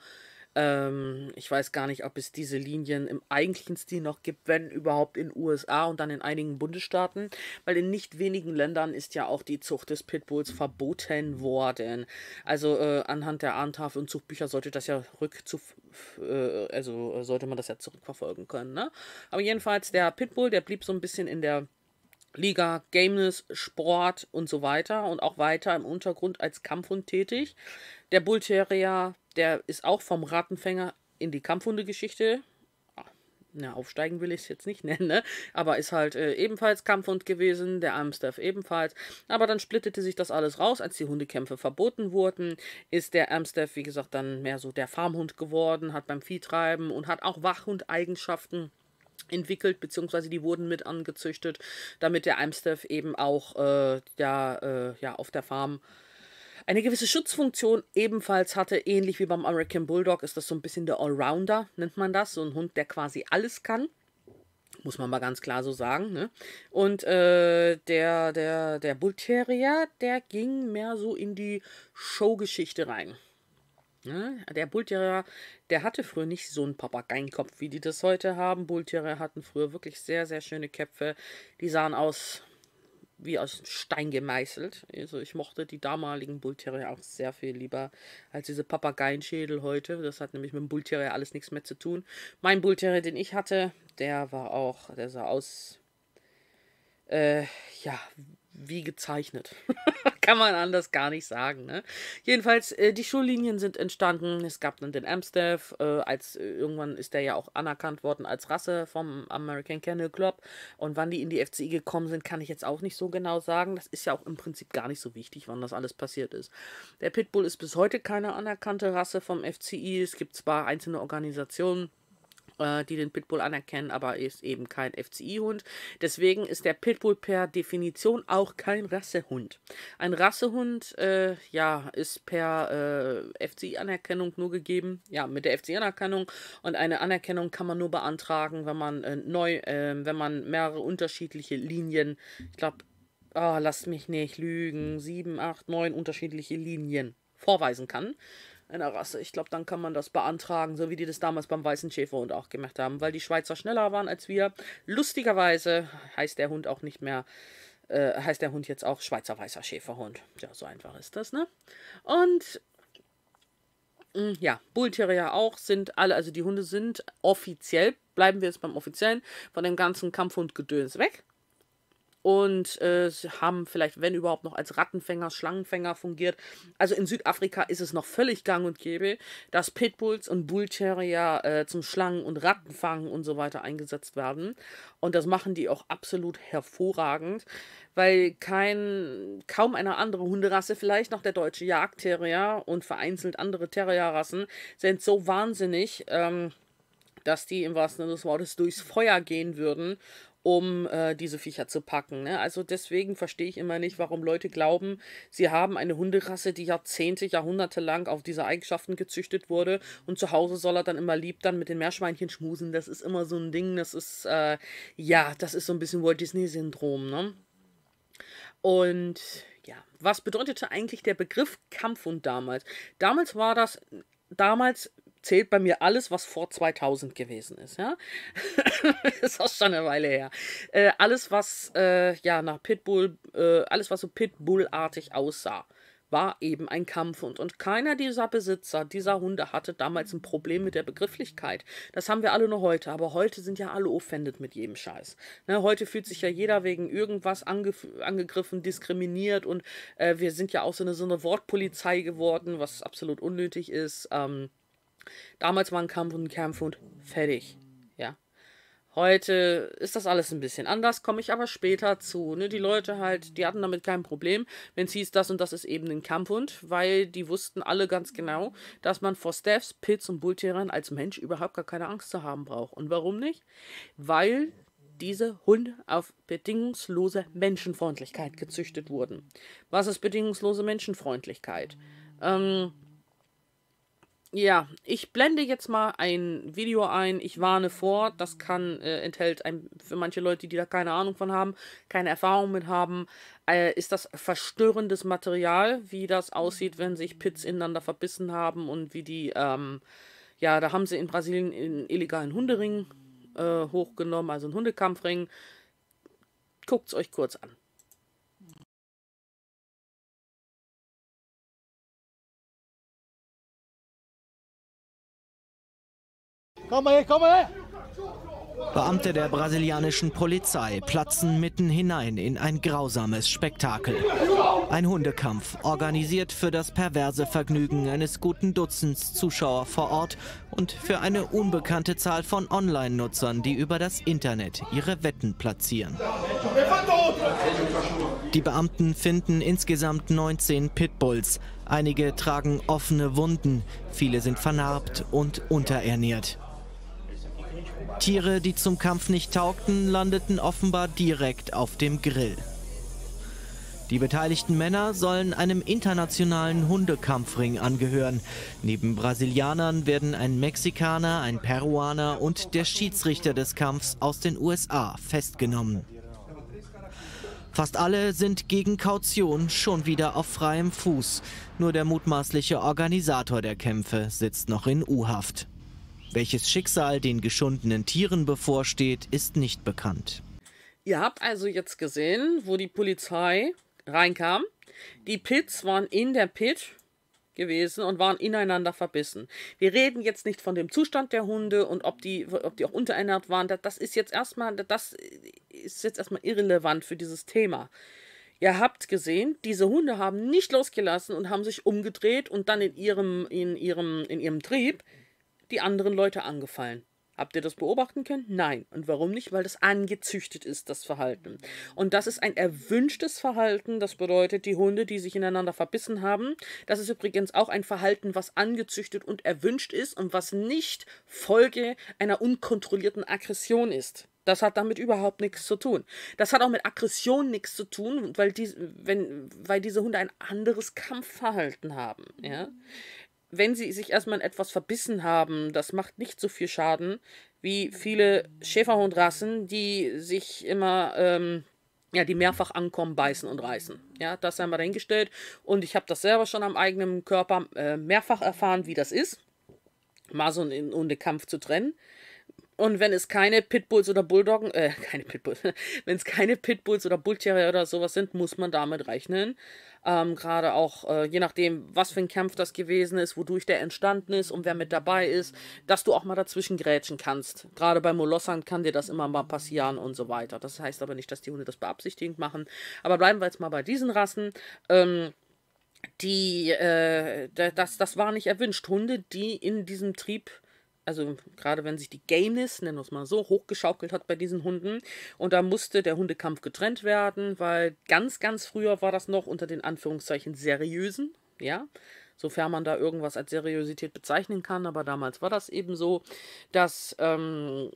Ähm, ich weiß gar nicht, ob es diese Linien im eigentlichen Stil noch gibt, wenn überhaupt in USA und dann in einigen Bundesstaaten, weil in nicht wenigen Ländern ist ja auch die Zucht des Pitbulls verboten worden. Also äh, anhand der Ahntafel und Zuchtbücher sollte das ja rückzu äh, also sollte man das ja zurückverfolgen können. Ne? Aber jedenfalls der Pitbull, der blieb so ein bisschen in der Liga, Gameness, Sport und so weiter und auch weiter im Untergrund als Kampfhund tätig. Der Bullterrier, der ist auch vom Rattenfänger in die Kampfhundegeschichte. Na, ah, aufsteigen will ich es jetzt nicht *laughs* nennen, ne? aber ist halt äh, ebenfalls Kampfhund gewesen, der Amstaff ebenfalls. Aber dann splittete sich das alles raus, als die Hundekämpfe verboten wurden, ist der Amstaff, wie gesagt, dann mehr so der Farmhund geworden, hat beim Viehtreiben und hat auch Wachhundeigenschaften entwickelt, beziehungsweise die wurden mit angezüchtet, damit der Amstaff eben auch äh, ja, äh, ja, auf der Farm eine gewisse Schutzfunktion ebenfalls hatte, ähnlich wie beim American Bulldog, ist das so ein bisschen der Allrounder, nennt man das, so ein Hund, der quasi alles kann. Muss man mal ganz klar so sagen. Ne? Und äh, der, der, der Bull Terrier, der ging mehr so in die Showgeschichte rein. Ne? Der Bullterrier, der hatte früher nicht so einen Papageienkopf, wie die das heute haben. Bullterrier hatten früher wirklich sehr, sehr schöne Köpfe. Die sahen aus wie aus Stein gemeißelt. Also ich mochte die damaligen Bullterrier auch sehr viel lieber als diese Papageienschädel heute. Das hat nämlich mit dem Bullterrier alles nichts mehr zu tun. Mein Bullterrier, den ich hatte, der war auch, der sah aus, äh, ja, wie gezeichnet. *laughs* Kann man anders gar nicht sagen. Ne? Jedenfalls, äh, die Schullinien sind entstanden. Es gab dann den Amstaff. Äh, als, äh, irgendwann ist der ja auch anerkannt worden als Rasse vom American Kennel Club. Und wann die in die FCI gekommen sind, kann ich jetzt auch nicht so genau sagen. Das ist ja auch im Prinzip gar nicht so wichtig, wann das alles passiert ist. Der Pitbull ist bis heute keine anerkannte Rasse vom FCI. Es gibt zwar einzelne Organisationen, äh, die den Pitbull anerkennen, aber ist eben kein FCI-Hund. Deswegen ist der Pitbull per Definition auch kein Rassehund. Ein Rassehund, äh, ja, ist per äh, FCI-Anerkennung nur gegeben, ja, mit der FCI-Anerkennung und eine Anerkennung kann man nur beantragen, wenn man äh, neu, ähm, wenn man mehrere unterschiedliche Linien, ich glaube, oh, ah, lasst mich nicht lügen, sieben, acht, neun unterschiedliche Linien vorweisen kann einer Rasse. Ich glaube, dann kann man das beantragen, so wie die das damals beim weißen Schäferhund auch gemacht haben, weil die Schweizer schneller waren als wir. Lustigerweise heißt der Hund auch nicht mehr, äh, heißt der Hund jetzt auch Schweizer weißer Schäferhund. Ja, so einfach ist das, ne? Und mm, ja, Bullterrier auch sind alle, also die Hunde sind offiziell, bleiben wir jetzt beim offiziellen, von dem ganzen Kampfhundgedöns weg und äh, haben vielleicht, wenn überhaupt, noch als Rattenfänger, Schlangenfänger fungiert. Also in Südafrika ist es noch völlig gang und gäbe, dass Pitbulls und Bullterrier äh, zum Schlangen- und Rattenfangen und so weiter eingesetzt werden. Und das machen die auch absolut hervorragend, weil kein, kaum eine andere Hunderasse, vielleicht noch der deutsche Jagdterrier und vereinzelt andere Terrierrassen, sind so wahnsinnig. Ähm, dass die im wahrsten Sinne des Wortes durchs Feuer gehen würden um äh, diese Viecher zu packen. Ne? Also deswegen verstehe ich immer nicht, warum Leute glauben, sie haben eine Hunderasse, die Jahrzehnte, Jahrhunderte lang auf diese Eigenschaften gezüchtet wurde und zu Hause soll er dann immer lieb dann mit den Meerschweinchen schmusen. Das ist immer so ein Ding, das ist, äh, ja, das ist so ein bisschen Walt Disney-Syndrom. Ne? Und ja, was bedeutete eigentlich der Begriff Kampfhund damals? Damals war das, damals zählt bei mir alles, was vor 2000 gewesen ist. Ja? *laughs* ist auch schon eine Weile her. Äh, alles, was äh, ja nach Pitbull, äh, alles, was so Pitbull-artig aussah, war eben ein Kampfhund. Und keiner dieser Besitzer dieser Hunde hatte damals ein Problem mit der Begrifflichkeit. Das haben wir alle nur heute. Aber heute sind ja alle offended mit jedem Scheiß. Ne, heute fühlt sich ja jeder wegen irgendwas angegriffen, diskriminiert. Und äh, wir sind ja auch so eine, so eine Wortpolizei geworden, was absolut unnötig ist. Ähm, Damals war ein Kampf und Kampf und fertig. Ja. Heute ist das alles ein bisschen anders, komme ich aber später zu. Ne? Die Leute halt, die hatten damit kein Problem, wenn es hieß, das und das ist eben ein Kampfhund, weil die wussten alle ganz genau, dass man vor Staffs, Pits und Bullterriern als Mensch überhaupt gar keine Angst zu haben braucht. Und warum nicht? Weil diese Hunde auf bedingungslose Menschenfreundlichkeit gezüchtet wurden. Was ist bedingungslose Menschenfreundlichkeit? Ähm, ja, ich blende jetzt mal ein Video ein. Ich warne vor, das kann, äh, enthält ein, für manche Leute, die da keine Ahnung von haben, keine Erfahrung mit haben, äh, ist das verstörendes Material, wie das aussieht, wenn sich Pits ineinander verbissen haben und wie die, ähm, ja, da haben sie in Brasilien einen illegalen Hundering äh, hochgenommen, also einen Hundekampfring. Guckt es euch kurz an. Komm mal her, komm mal her! Beamte der brasilianischen Polizei platzen mitten hinein in ein grausames Spektakel. Ein Hundekampf, organisiert für das perverse Vergnügen eines guten Dutzends Zuschauer vor Ort und für eine unbekannte Zahl von Online-Nutzern, die über das Internet ihre Wetten platzieren. Die Beamten finden insgesamt 19 Pitbulls. Einige tragen offene Wunden, viele sind vernarbt und unterernährt. Tiere, die zum Kampf nicht taugten, landeten offenbar direkt auf dem Grill. Die beteiligten Männer sollen einem internationalen Hundekampfring angehören. Neben Brasilianern werden ein Mexikaner, ein Peruaner und der Schiedsrichter des Kampfs aus den USA festgenommen. Fast alle sind gegen Kaution schon wieder auf freiem Fuß. Nur der mutmaßliche Organisator der Kämpfe sitzt noch in U-Haft. Welches Schicksal den geschundenen Tieren bevorsteht, ist nicht bekannt. Ihr habt also jetzt gesehen, wo die Polizei reinkam. Die Pits waren in der Pit gewesen und waren ineinander verbissen. Wir reden jetzt nicht von dem Zustand der Hunde und ob die, ob die auch unterernährt waren. Das ist jetzt erstmal, das ist jetzt erstmal irrelevant für dieses Thema. Ihr habt gesehen, diese Hunde haben nicht losgelassen und haben sich umgedreht und dann in ihrem, in ihrem, in ihrem Trieb die anderen Leute angefallen. Habt ihr das beobachten können? Nein. Und warum nicht? Weil das angezüchtet ist, das Verhalten. Und das ist ein erwünschtes Verhalten. Das bedeutet, die Hunde, die sich ineinander verbissen haben, das ist übrigens auch ein Verhalten, was angezüchtet und erwünscht ist und was nicht Folge einer unkontrollierten Aggression ist. Das hat damit überhaupt nichts zu tun. Das hat auch mit Aggression nichts zu tun, weil, die, wenn, weil diese Hunde ein anderes Kampfverhalten haben. Ja? Wenn sie sich erstmal in etwas verbissen haben, das macht nicht so viel Schaden wie viele Schäferhundrassen, die sich immer, ähm, ja, die mehrfach ankommen, beißen und reißen. Ja, das haben wir dahingestellt. Und ich habe das selber schon am eigenen Körper äh, mehrfach erfahren, wie das ist, mal so einen Hundekampf zu trennen. Und wenn es keine Pitbulls oder Bulldoggen, äh, *laughs* keine Pitbulls, *laughs* wenn es keine Pitbulls oder Bullterrier oder sowas sind, muss man damit rechnen. Ähm, Gerade auch, äh, je nachdem, was für ein Kampf das gewesen ist, wodurch der entstanden ist und wer mit dabei ist, dass du auch mal dazwischen grätschen kannst. Gerade bei Molossern kann dir das immer mal passieren und so weiter. Das heißt aber nicht, dass die Hunde das beabsichtigend machen. Aber bleiben wir jetzt mal bei diesen Rassen. Ähm, die, äh, das, das war nicht erwünscht. Hunde, die in diesem Trieb also gerade wenn sich die Gayness, nennen wir es mal so, hochgeschaukelt hat bei diesen Hunden. Und da musste der Hundekampf getrennt werden, weil ganz, ganz früher war das noch unter den Anführungszeichen seriösen, ja, sofern man da irgendwas als Seriosität bezeichnen kann. Aber damals war das eben so, dass ähm,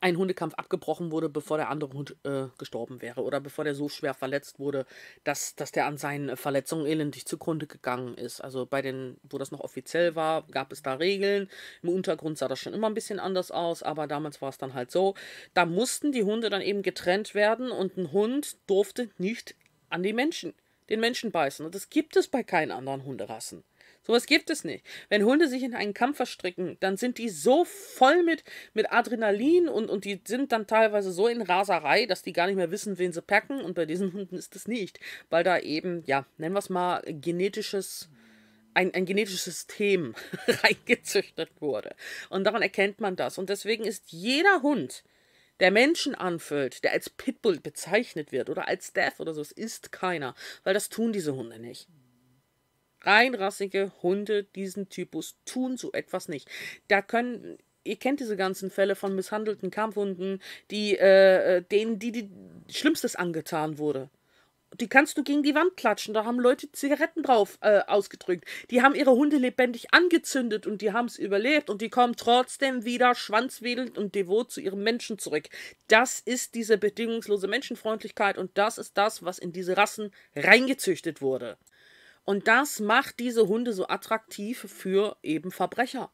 ein Hundekampf abgebrochen wurde, bevor der andere Hund äh, gestorben wäre oder bevor der so schwer verletzt wurde, dass, dass der an seinen Verletzungen elendig zugrunde gegangen ist. Also bei den, wo das noch offiziell war, gab es da Regeln. Im Untergrund sah das schon immer ein bisschen anders aus, aber damals war es dann halt so. Da mussten die Hunde dann eben getrennt werden und ein Hund durfte nicht an die Menschen, den Menschen beißen. Und das gibt es bei keinen anderen Hunderassen. Sowas gibt es nicht. Wenn Hunde sich in einen Kampf verstricken, dann sind die so voll mit, mit Adrenalin und, und die sind dann teilweise so in Raserei, dass die gar nicht mehr wissen, wen sie packen. Und bei diesen Hunden ist das nicht, weil da eben, ja, nennen wir es mal, genetisches, ein, ein genetisches System *laughs* reingezüchtet wurde. Und daran erkennt man das. Und deswegen ist jeder Hund, der Menschen anfüllt, der als Pitbull bezeichnet wird oder als Death oder so, es ist keiner, weil das tun diese Hunde nicht. Reinrassige Hunde diesen Typus tun so etwas nicht. Da können ihr kennt diese ganzen Fälle von misshandelten Kampfhunden, die, äh, äh, denen die, die Schlimmstes angetan wurde. Die kannst du gegen die Wand klatschen. Da haben Leute Zigaretten drauf äh, ausgedrückt. Die haben ihre Hunde lebendig angezündet und die haben es überlebt und die kommen trotzdem wieder schwanzwedelnd und devot zu ihrem Menschen zurück. Das ist diese bedingungslose Menschenfreundlichkeit und das ist das, was in diese Rassen reingezüchtet wurde. Und das macht diese Hunde so attraktiv für eben Verbrecher.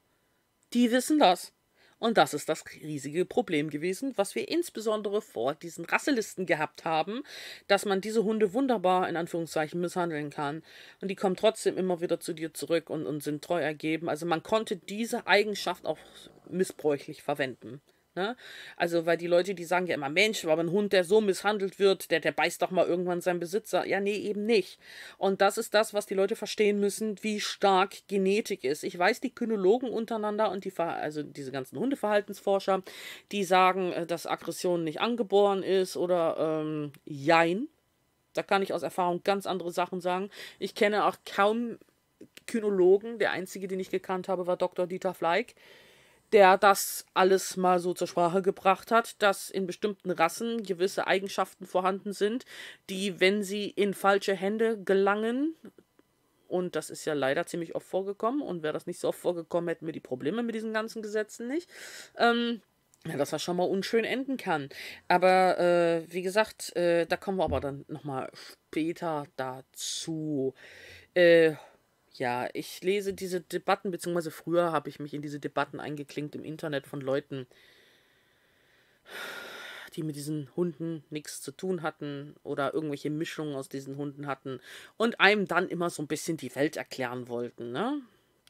Die wissen das. Und das ist das riesige Problem gewesen, was wir insbesondere vor diesen Rasselisten gehabt haben, dass man diese Hunde wunderbar in Anführungszeichen misshandeln kann. Und die kommen trotzdem immer wieder zu dir zurück und, und sind treu ergeben. Also man konnte diese Eigenschaft auch missbräuchlich verwenden. Ne? Also, weil die Leute, die sagen ja immer, Mensch, aber ein Hund, der so misshandelt wird, der, der beißt doch mal irgendwann seinen Besitzer. Ja, nee, eben nicht. Und das ist das, was die Leute verstehen müssen, wie stark Genetik ist. Ich weiß, die Kynologen untereinander und die, also diese ganzen Hundeverhaltensforscher, die sagen, äh, dass Aggression nicht angeboren ist oder ähm, jein. Da kann ich aus Erfahrung ganz andere Sachen sagen. Ich kenne auch kaum Kynologen. Der einzige, den ich gekannt habe, war Dr. Dieter Fleig der das alles mal so zur Sprache gebracht hat, dass in bestimmten Rassen gewisse Eigenschaften vorhanden sind, die, wenn sie in falsche Hände gelangen, und das ist ja leider ziemlich oft vorgekommen, und wäre das nicht so oft vorgekommen, hätten wir die Probleme mit diesen ganzen Gesetzen nicht, ähm, ja, dass das schon mal unschön enden kann. Aber äh, wie gesagt, äh, da kommen wir aber dann nochmal später dazu. Äh, ja, ich lese diese Debatten, beziehungsweise früher habe ich mich in diese Debatten eingeklinkt im Internet von Leuten, die mit diesen Hunden nichts zu tun hatten oder irgendwelche Mischungen aus diesen Hunden hatten und einem dann immer so ein bisschen die Welt erklären wollten, ne?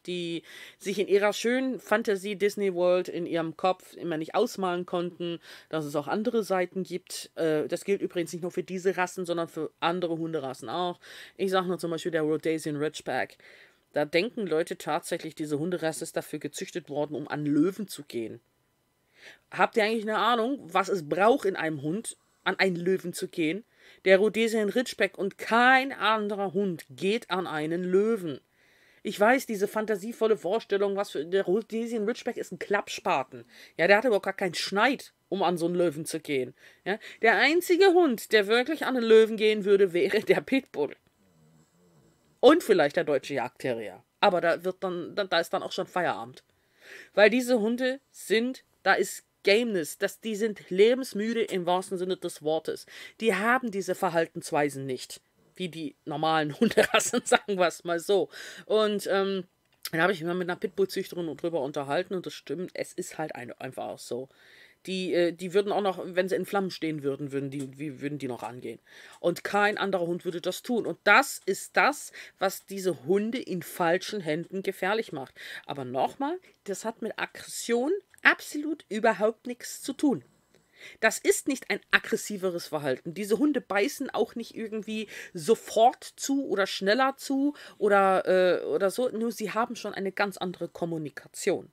Die sich in ihrer schönen Fantasie Disney World in ihrem Kopf immer nicht ausmalen konnten, dass es auch andere Seiten gibt. Äh, das gilt übrigens nicht nur für diese Rassen, sondern für andere Hunderassen auch. Ich sage nur zum Beispiel der Rhodesian Ridgeback. Da denken Leute tatsächlich, diese Hunderasse ist dafür gezüchtet worden, um an Löwen zu gehen. Habt ihr eigentlich eine Ahnung, was es braucht in einem Hund, an einen Löwen zu gehen? Der Rhodesian Ridgeback und kein anderer Hund geht an einen Löwen. Ich weiß, diese fantasievolle Vorstellung, was für der Rhodesian Ridgeback ist ein Klappspaten. Ja, der hat überhaupt gar keinen Schneid, um an so einen Löwen zu gehen. Ja, der einzige Hund, der wirklich an einen Löwen gehen würde, wäre der Pitbull. Und vielleicht der deutsche Jagdterrier. Aber da wird dann, da ist dann auch schon Feierabend. Weil diese Hunde sind, da ist Gameness, dass die sind lebensmüde im wahrsten Sinne des Wortes. Die haben diese Verhaltensweisen nicht, wie die normalen *laughs* Hunderassen, sagen wir es mal so. Und ähm, da habe ich mich mal mit einer Pitbull-Züchterin drüber unterhalten und das stimmt, es ist halt ein, einfach auch so. Die, äh, die würden auch noch, wenn sie in Flammen stehen würden, würden die, wie, würden die noch angehen. Und kein anderer Hund würde das tun. Und das ist das, was diese Hunde in falschen Händen gefährlich macht. Aber nochmal, das hat mit Aggression absolut überhaupt nichts zu tun. Das ist nicht ein aggressiveres Verhalten. Diese Hunde beißen auch nicht irgendwie sofort zu oder schneller zu oder, äh, oder so. Nur sie haben schon eine ganz andere Kommunikation.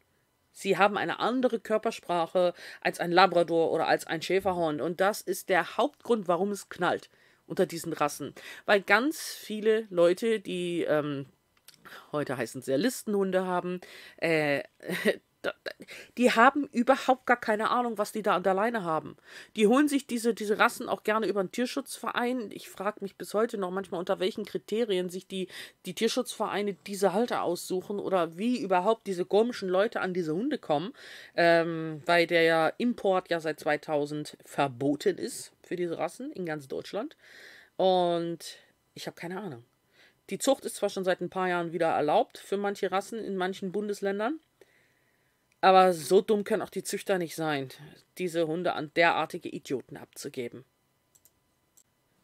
Sie haben eine andere Körpersprache als ein Labrador oder als ein Schäferhund. Und das ist der Hauptgrund, warum es knallt unter diesen Rassen. Weil ganz viele Leute, die ähm, heute heißen ja Listenhunde haben, äh, *laughs* die haben überhaupt gar keine Ahnung, was die da an der Leine haben. Die holen sich diese, diese Rassen auch gerne über einen Tierschutzverein. Ich frage mich bis heute noch manchmal, unter welchen Kriterien sich die, die Tierschutzvereine diese Halter aussuchen oder wie überhaupt diese komischen Leute an diese Hunde kommen, ähm, weil der Import ja seit 2000 verboten ist für diese Rassen in ganz Deutschland. Und ich habe keine Ahnung. Die Zucht ist zwar schon seit ein paar Jahren wieder erlaubt für manche Rassen in manchen Bundesländern. Aber so dumm können auch die Züchter nicht sein, diese Hunde an derartige Idioten abzugeben.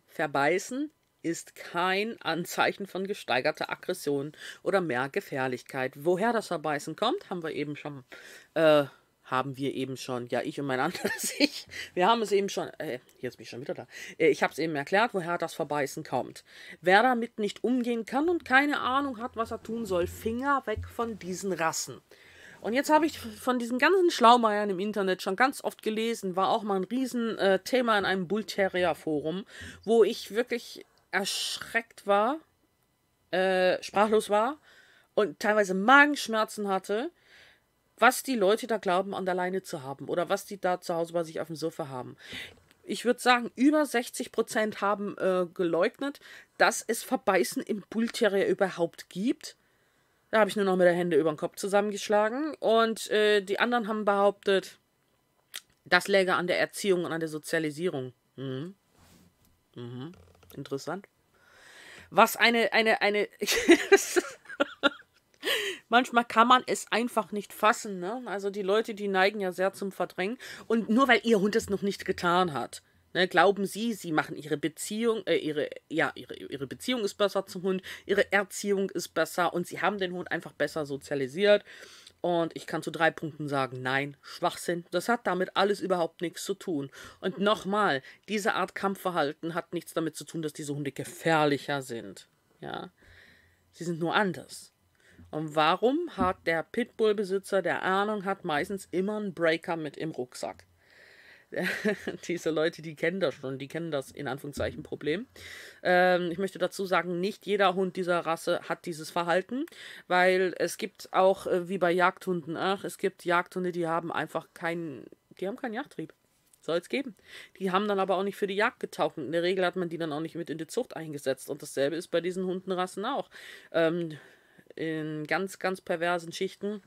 Verbeißen ist kein Anzeichen von gesteigerter Aggression oder mehr Gefährlichkeit. Woher das Verbeißen kommt, haben wir eben schon, äh, haben wir eben schon, ja, ich und mein anderes *laughs* Ich, wir haben es eben schon, äh, jetzt bin ich schon wieder da, äh, ich habe es eben erklärt, woher das Verbeißen kommt. Wer damit nicht umgehen kann und keine Ahnung hat, was er tun soll, Finger weg von diesen Rassen. Und jetzt habe ich von diesen ganzen Schlaumeiern im Internet schon ganz oft gelesen, war auch mal ein Riesenthema äh, in einem Bull Terrier Forum, wo ich wirklich erschreckt war, äh, sprachlos war und teilweise Magenschmerzen hatte, was die Leute da glauben, an der Leine zu haben oder was die da zu Hause bei sich auf dem Sofa haben. Ich würde sagen, über 60 Prozent haben äh, geleugnet, dass es Verbeißen im Bull Terrier überhaupt gibt da habe ich nur noch mit der Hände über den Kopf zusammengeschlagen. Und äh, die anderen haben behauptet, das läge an der Erziehung und an der Sozialisierung. Mhm. Mhm. Interessant. Was eine, eine, eine. *laughs* Manchmal kann man es einfach nicht fassen. Ne? Also die Leute, die neigen ja sehr zum Verdrängen. Und nur weil ihr Hund es noch nicht getan hat, Ne, glauben Sie, Sie machen Ihre Beziehung, äh, Ihre, ja, ihre, ihre Beziehung ist besser zum Hund, Ihre Erziehung ist besser und Sie haben den Hund einfach besser sozialisiert. Und ich kann zu drei Punkten sagen, nein, Schwachsinn. Das hat damit alles überhaupt nichts zu tun. Und nochmal, diese Art Kampfverhalten hat nichts damit zu tun, dass diese Hunde gefährlicher sind. Ja, sie sind nur anders. Und warum hat der Pitbull-Besitzer, der Ahnung hat, meistens immer einen Breaker mit im Rucksack? *laughs* diese Leute, die kennen das schon, die kennen das in Anführungszeichen Problem. Ähm, ich möchte dazu sagen, nicht jeder Hund dieser Rasse hat dieses Verhalten, weil es gibt auch, äh, wie bei Jagdhunden, ach, es gibt Jagdhunde, die haben einfach keinen, die haben keinen Jagdtrieb. Soll es geben. Die haben dann aber auch nicht für die Jagd getaucht. In der Regel hat man die dann auch nicht mit in die Zucht eingesetzt. Und dasselbe ist bei diesen Hundenrassen auch. Ähm, in ganz, ganz perversen Schichten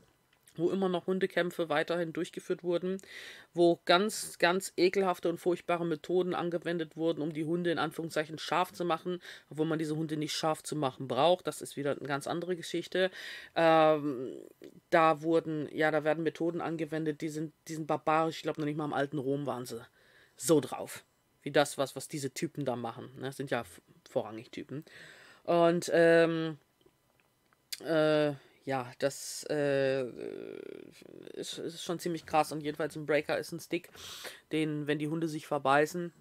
wo immer noch Hundekämpfe weiterhin durchgeführt wurden, wo ganz, ganz ekelhafte und furchtbare Methoden angewendet wurden, um die Hunde in Anführungszeichen scharf zu machen, obwohl man diese Hunde nicht scharf zu machen braucht. Das ist wieder eine ganz andere Geschichte. Ähm, da wurden, ja, da werden Methoden angewendet, die sind, die sind barbarisch. Ich glaube, noch nicht mal im alten Rom waren sie so drauf. Wie das, was, was diese Typen da machen. Ne? Das sind ja vorrangig Typen. Und, ähm, äh, ja, das äh, ist, ist, schon ziemlich krass. Und jedenfalls ein Breaker ist ein Stick, den, wenn die Hunde sich verbeißen,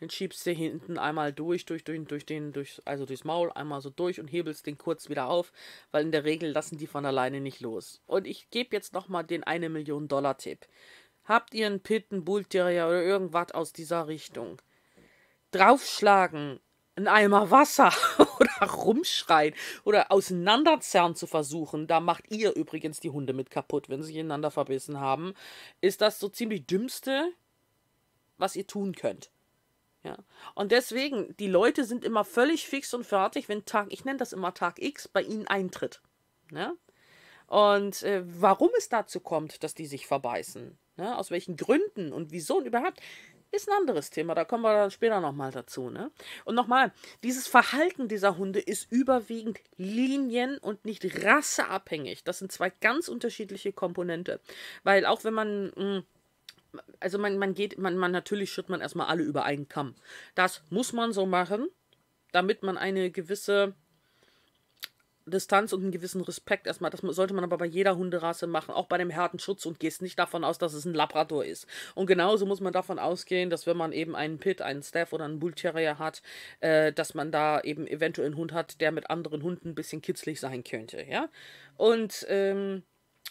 den schiebst du hinten einmal durch, durch, durch, durch den, durch, also durchs Maul, einmal so durch und hebelst den kurz wieder auf, weil in der Regel lassen die von alleine nicht los. Und ich gebe jetzt nochmal den 1 Million Dollar Tipp. Habt ihr einen Pit, einen Bull Terrier oder irgendwas aus dieser Richtung? Draufschlagen, einen Eimer Wasser *laughs* oder rumschreien oder auseinanderzerren zu versuchen, da macht ihr übrigens die Hunde mit kaputt, wenn sie ineinander verbissen haben, ist das so ziemlich dümmste, was ihr tun könnt. Ja. Und deswegen, die Leute sind immer völlig fix und fertig, wenn Tag, ich nenne das immer Tag X, bei ihnen eintritt. Ja. Und äh, warum es dazu kommt, dass die sich verbeißen, ja, aus welchen Gründen und wieso und überhaupt, ist ein anderes Thema. Da kommen wir dann später nochmal dazu. Ne? Und nochmal, dieses Verhalten dieser Hunde ist überwiegend linien- und nicht rasseabhängig. Das sind zwei ganz unterschiedliche Komponente. Weil auch wenn man. Hm, also man, man geht, man, man natürlich schüttet man erstmal alle über einen Kamm. Das muss man so machen, damit man eine gewisse Distanz und einen gewissen Respekt erstmal. Das sollte man aber bei jeder Hunderasse machen, auch bei dem Härtenschutz und gehst nicht davon aus, dass es ein Labrador ist. Und genauso muss man davon ausgehen, dass wenn man eben einen Pit, einen Staff oder einen Bull Terrier hat, äh, dass man da eben eventuell einen Hund hat, der mit anderen Hunden ein bisschen kitzlig sein könnte, ja. Und ähm,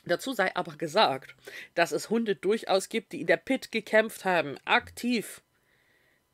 Dazu sei aber gesagt, dass es Hunde durchaus gibt, die in der Pit gekämpft haben, aktiv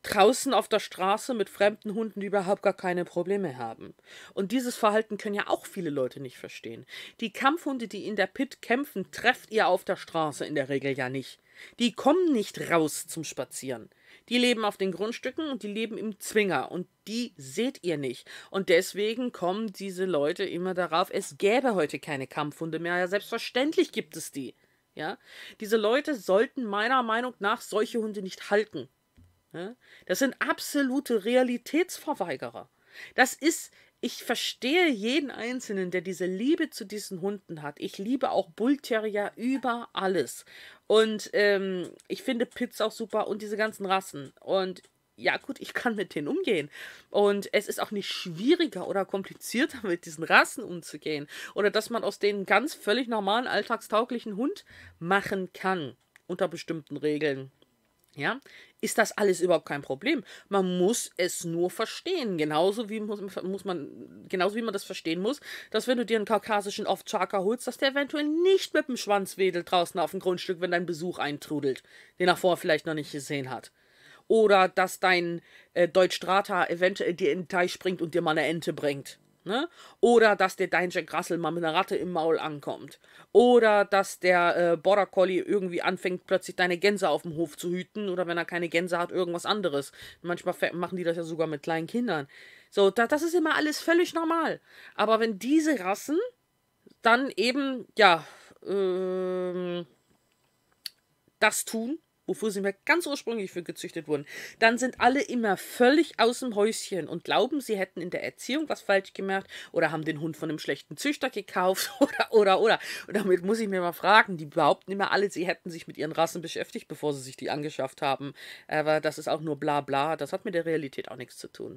draußen auf der Straße mit fremden Hunden, die überhaupt gar keine Probleme haben. Und dieses Verhalten können ja auch viele Leute nicht verstehen. Die Kampfhunde, die in der Pit kämpfen, trefft ihr auf der Straße in der Regel ja nicht. Die kommen nicht raus zum Spazieren. Die leben auf den Grundstücken und die leben im Zwinger und die seht ihr nicht. Und deswegen kommen diese Leute immer darauf, es gäbe heute keine Kampfhunde mehr. Ja, selbstverständlich gibt es die. Ja, diese Leute sollten meiner Meinung nach solche Hunde nicht halten. Ne? Das sind absolute Realitätsverweigerer. Das ist, ich verstehe jeden Einzelnen, der diese Liebe zu diesen Hunden hat. Ich liebe auch Bullterrier über alles. Und ähm, ich finde Pits auch super und diese ganzen Rassen. Und ja, gut, ich kann mit denen umgehen. Und es ist auch nicht schwieriger oder komplizierter, *laughs* mit diesen Rassen umzugehen. Oder dass man aus denen ganz völlig normalen, alltagstauglichen Hund machen kann. Unter bestimmten Regeln ja, ist das alles überhaupt kein Problem. Man muss es nur verstehen. Genauso wie muss, muss man, genauso wie man das verstehen muss, dass wenn du dir einen kaukasischen Off-Charker holst, dass der eventuell nicht mit dem Schwanz wedelt draußen auf dem Grundstück, wenn dein Besuch eintrudelt, den er vorher vielleicht noch nicht gesehen hat. Oder dass dein äh, Deutsch-Strata eventuell dir in den Teich springt und dir mal eine Ente bringt. Ne? Oder dass der dein Jack Russell mal mit einer Ratte im Maul ankommt. Oder dass der äh, Border Collie irgendwie anfängt, plötzlich deine Gänse auf dem Hof zu hüten. Oder wenn er keine Gänse hat, irgendwas anderes. Manchmal machen die das ja sogar mit kleinen Kindern. So, da, das ist immer alles völlig normal. Aber wenn diese Rassen dann eben, ja, ähm, das tun, wofür sie mir ganz ursprünglich für gezüchtet wurden, dann sind alle immer völlig aus dem Häuschen und glauben, sie hätten in der Erziehung was falsch gemacht oder haben den Hund von einem schlechten Züchter gekauft *laughs* oder, oder, oder. Und damit muss ich mir mal fragen, die behaupten immer alle, sie hätten sich mit ihren Rassen beschäftigt, bevor sie sich die angeschafft haben. Aber das ist auch nur bla bla, das hat mit der Realität auch nichts zu tun.